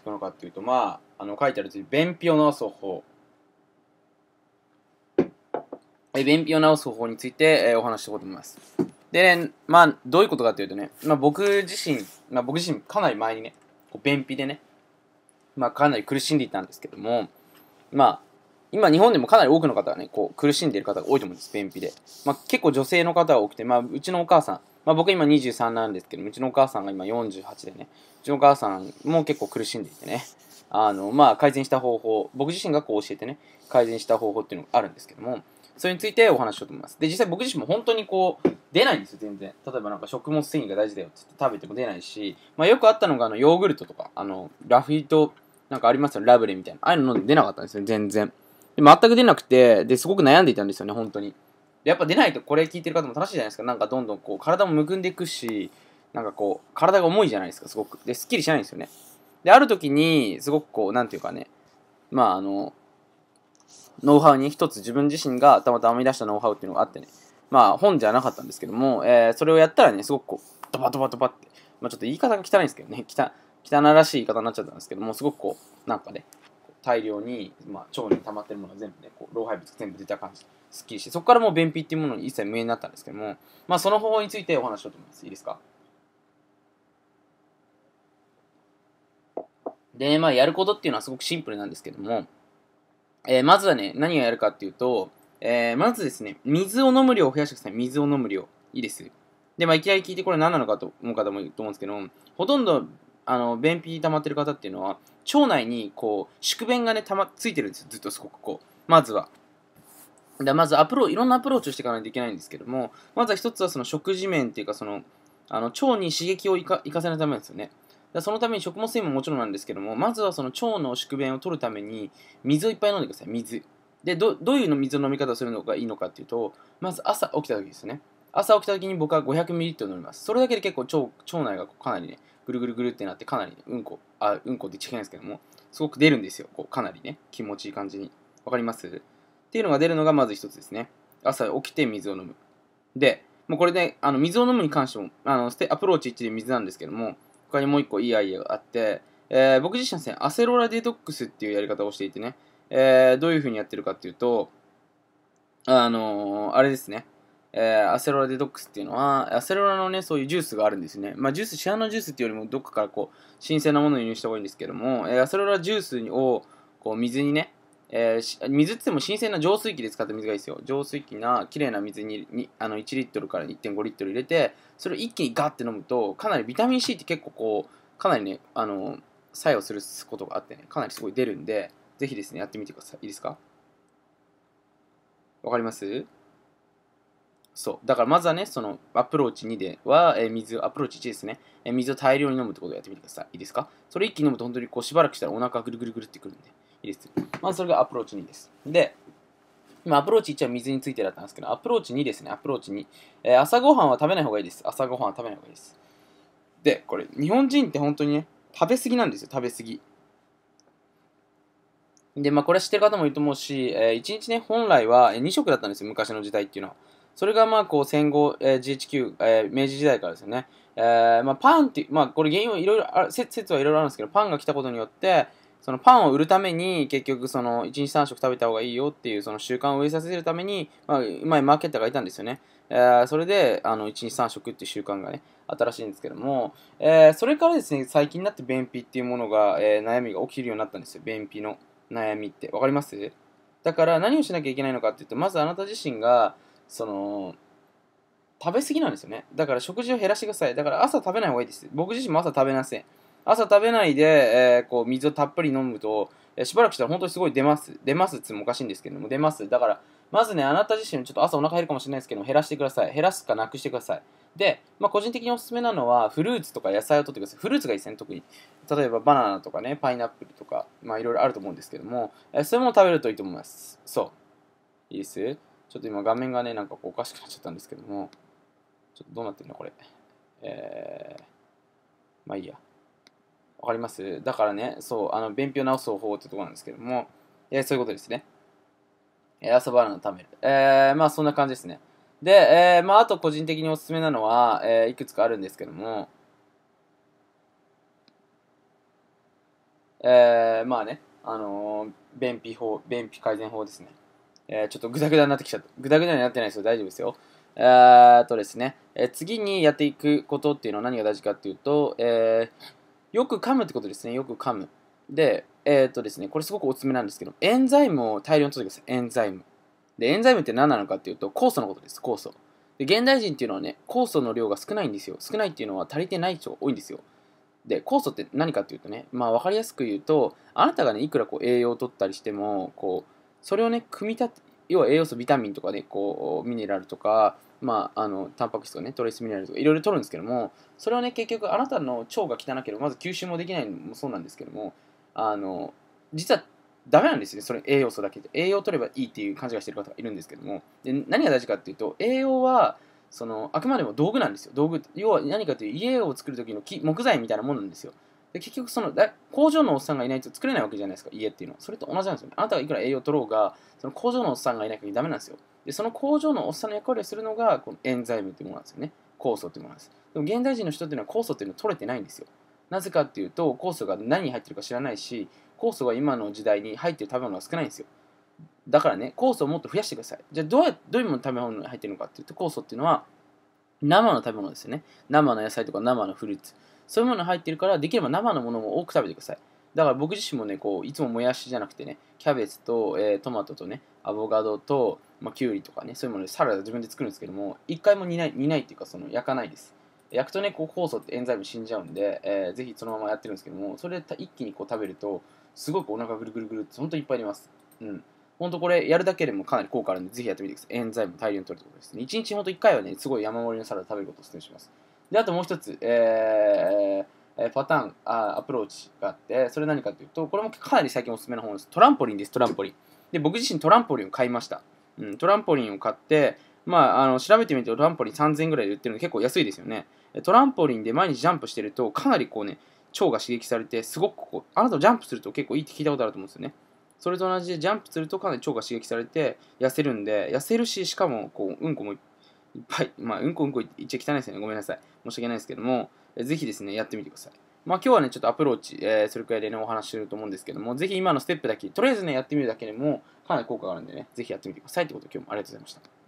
していくのかっていうと、まあ、あの書いてある通り、便秘を治す方法。え便秘を治す方法について、えーお話ししていこうと思います。で、ね、まあ、どういうことかっていうとね、まあ、僕自身、まあ、僕自身かなり前にね、こう便秘でね、まあ、かなり苦しんでいたんですけども、まあ、今日本でもかなり多くの方がね、こう苦しんでいる方が多いと思うんです、便秘で。まあ、結構女性の方が多くて、まあ、うちのお母さん、まあ、僕今23なんですけどうちのお母さんが今48でね、うちのお母さんも結構苦しんでいてね、あの、まあ、改善した方法、僕自身がこう教えてね、改善した方法っていうのがあるんですけども、それについてお話しようと思います。で、実際僕自身も本当にこう、出ないんですよ、全然。例えばなんか食物繊維が大事だよって言って食べても出ないし、まあよくあったのがあのヨーグルトとか、あの、ラフィート、なんかありますよ、ラブレみたいな。ああいうの飲んで出なかったんですよ、全然。で全く出なくて、で、すごく悩んでいたんですよね、本当に。やっぱ出ないとこれ聞いてる方も楽しいじゃないですか。なんかどんどんこう、体もむくんでいくし、なんかこう、体が重いじゃないですか、すごく。で、すっきりしないんですよね。で、ある時に、すごくこう、なんていうかね、まああの、ノウハウに一つ自分自身がたまたま編み出したノウハウっていうのがあってね、まあ本じゃなかったんですけども、えーそれをやったらね、すごくこう、ドバドバドバって、まあちょっと言い方が汚いんですけどね、汚汚らしい言い方になっちゃったんですけども、すごくこう、なんかね、大量に、まあ、腸に溜まってるものが全部ね、こう老廃物が全部出た感じ、すっきりして、そこからもう便秘っていうものに一切無縁になったんですけども、まあその方法についてお話しようと思います。いいですか？で、まあやることっていうのはすごくシンプルなんですけども、えーまずはね、何をやるかっていうと、えーまずですね、水を飲む量を増やしてください。水を飲む量。いいです。で、まあ、いきなり聞いてこれ何なのかと思う方もいると思うんですけど、ほとんど、あの、便秘に溜まってる方っていうのは、腸内に、こう、宿便がね、たま、ついてるんですよ。ずっとすごくこう。まずは。でまずアプロいろんなアプローチをしていかないといけないんですけども、まずは一つはその食事面っていうか、その、あの腸に刺激をいかせないためですよね。だそのために食物繊維ももちろんなんですけども、まずはその腸の宿便を取るために、水をいっぱい飲んでください、水。で、どどういうの水の飲み方をするのがいいのかっていうと、まず朝起きた時ですね。朝起きた時に僕は 500ml 飲みます。それだけで結構腸腸内がかなりね、ぐるぐるぐるってなって、かなり、ね、うんこ、あ、うんこって言っちゃいけないんですけども、すごく出るんですよ。こうかなりね、気持ちいい感じに。わかります？っていうのが出るのがまず一つですね。朝起きて水を飲む。で、もうこれで、あの水を飲むに関しても、あのステアプローチ1で水なんですけども、他にもう一個いいアイデアがあって、えー僕自身はですね、アセロラデトックスっていうやり方をしていてね、えーどういう風にやってるかっていうと、あのーあれですね、えーアセロラデトックスっていうのは、アセロラのね、そういうジュースがあるんですね。まあ、ジュース、市販のジュースっていうよりも、どっかからこう、新鮮なものを輸入した方がいいんですけども、えーアセロラジュースを、こう、水にね、えー水って言っても新鮮な浄水器で使った水がいいですよ。浄水器な、綺麗な水ににあの1リットルから1.5リットル入れて、それを一気にガッて飲むと、かなりビタミン C って結構こう、かなりね、あの、作用することがあってね、かなりすごい出るんで、ぜひですね、やってみてください。いいですか？わかります？そう。だからまずはね、そのアプローチ2では、えー水、アプローチ1ですね、えー水を大量に飲むってことをやってみてください。いいですか？それ一気に飲むと本当にこうしばらくしたらお腹がぐるぐるぐるってくるんで、いいです。まずそれがアプローチ2です。で、今アプローチ1は水についてだったんですけど、アプローチ2ですね、アプローチ2。えー朝ごはんは食べない方がいいです。朝ごはんは食べない方がいいです。で、これ、日本人って本当にね、食べ過ぎなんですよ、食べ過ぎ。で、まあ、これ知ってる方もいると思うし、え1日ね、本来は2食だったんですよ、昔の時代っていうのは。それがまあこう戦後、えー GHQ、えー明治時代からですよね。えーまあ、パンっていう、まあ、これ原因はいろいろある、説説はいろいろあるんですけど、パンが来たことによって、そのパンを売るために結局その1日3食食べた方がいいよっていうその習慣を植えさせるために、まあ、うまいマーケッターがいたんですよね。えーそれであの1日3食っていう習慣がね、あったらしいんですけども、えーそれからですね、最近になって便秘っていうものが、えー悩みが起きるようになったんですよ。便秘の悩みって。わかります？だから何をしなきゃいけないのかっていうと、まずあなた自身が、その、食べ過ぎなんですよね。だから食事を減らしてください。だから朝食べない方がいいです。僕自身も朝食べません。朝食べないで、えーこう水をたっぷり飲むと、えしばらくしたら本当にすごい出ます。出ますってもおかしいんですけども、出ます。だから、まずね、あなた自身、ちょっと朝お腹減るかもしれないですけど、減らしてください。減らすかなくしてください。で、まあ、個人的におすすめなのは、フルーツとか野菜を取ってください。フルーツがいいですね、特に。例えばバナナとかね、パイナップルとか、まあいろいろあると思うんですけども、えーそういうものを食べるといいと思います。そう。いいです？ちょっと今画面がね、なんかおかしくなっちゃったんですけども、ちょっとどうなってるのこれ。えー、まあいいや。わかります？だからね、そう、あの、便秘を治す方法ってところなんですけども、えーそういうことですね。えー朝バナナ食べる。えー、まあそんな感じですね。で、えー、まああと個人的におすすめなのは、えーいくつかあるんですけども、えー、まあね、あのー、便秘法、便秘改善法ですね。えー、ちょっとグダグダになってきちゃった。グダグダになってないですよ。大丈夫ですよ。えー、っとですね、えー、次にやっていくことっていうのは何が大事かっていうと、えー、よく噛むってことですね。よく噛む。で、えー、っとですね、これすごくおすすめなんですけど、エンザイムを大量に取ってください。エンザイム。で、エンザイムって何なのかっていうと、酵素のことです。酵素。で、現代人っていうのはね、酵素の量が少ないんですよ。少ないっていうのは足りてない人が多いんですよ。で、酵素って何かっていうとね、まあ分かりやすく言うと、あなたがね、いくらこう栄養を取ったりしても、こう、それをね、組み立て、要は栄養素、ビタミンとかね、こう、ミネラルとか、まあ、あの、タンパク質とかね、トレースミネラルとか、いろいろ取るんですけども、それはね、結局、あなたの腸が汚ければ、まず吸収もできないのもそうなんですけども、あの、実はダメなんですよね、それ栄養素だけで。栄養を取ればいいっていう勘違いしてる方がいるんですけども、で何が大事かっていうと、栄養は、そのあくまでも道具なんですよ。道具要は何かという家を作る時の木木材みたいなものなんですよ。で結局その工場のおっさんがいないと作れないわけじゃないですか、家っていうのは。それと同じなんですよね。あなたがいくら栄養を取ろうが、その工場のおっさんがいない限りダメなんですよ。で、その工場のおっさんの役割をするのが、このエンザイムっていうものなんですよね。酵素っていうものなんです。でも現代人の人っていうのは酵素っていうのは取れてないんですよ。なぜかっていうと、酵素が何に入ってるか知らないし、酵素が今の時代に入ってる食べ物が少ないんですよ。だからね、酵素をもっと増やしてください。じゃあどうどういうもの食べ物に入ってるのかっていうと、酵素っていうのは生の食べ物ですよね。生の野菜とか生のフルーツ。そういうもの入ってるから、できれば生のものも多く食べてください。だから僕自身もね、こういつももやしじゃなくてね、キャベツと、えー、トマトとね、アボカドと、まあ、キュウリとかね、そういうものでサラダ自分で作るんですけども、一回も煮ない、煮ないっていうか、その焼かないです。焼くとね、こう酵素ってエンザイム死んじゃうんで、えー、ぜひそのままやってるんですけども、それで一気にこう食べると、すごくお腹ぐるぐるぐるって本当にいっぱいあります。うん。本当これやるだけでもかなり効果あるんで、ぜひやってみてください。エンザイム大量に取るってことですね。1日本当1回はね、すごい山盛りのサラダ食べることをお勧めします。で、あともう一つ、えー、パターンあ、アプローチがあって、それ何かというと、これもかなり最近おすすめの本です。トランポリンです、トランポリン。で、僕自身トランポリンを買いました。うん、トランポリンを買って、まあ、あの調べてみるとトランポリン3000円ぐらいで売ってるので結構安いですよね。トランポリンで毎日ジャンプしてると、かなりこうね、腸が刺激されて、すごくこう、あなたジャンプすると結構いいって聞いたことあると思うんですよね。それと同じでジャンプするとかなり腸が刺激されて痩せるんで、痩せるし、しかもこううんこもいっぱい、まあ、うんこうんこ言っちゃ汚いですよね。ごめんなさい。申し訳ないですけども、えぜひですね、やってみてください。まあ今日はね、ちょっとアプローチ、えー、それくらいでね、お話しすると思うんですけども、ぜひ今のステップだけ、とりあえずね、やってみるだけでも、かなり効果があるんでね、ぜひやってみてくださいってことで今日もありがとうございました。